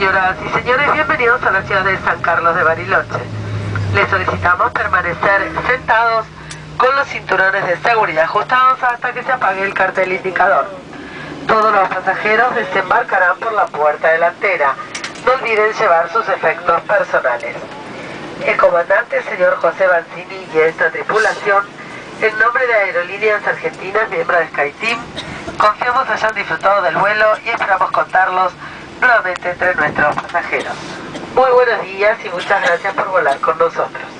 Señoras y señores, bienvenidos a la ciudad de San Carlos de Bariloche. Les solicitamos permanecer sentados con los cinturones de seguridad ajustados hasta que se apague el cartel indicador. Todos los pasajeros desembarcarán por la puerta delantera. No olviden llevar sus efectos personales. El comandante, señor José Banzini, y esta tripulación, en nombre de Aerolíneas Argentinas, miembro de SkyTeam, confiamos hayan disfrutado del vuelo y esperamos contarlos nuevamente entre nuestros pasajeros. Muy buenos días y muchas gracias por volar con nosotros.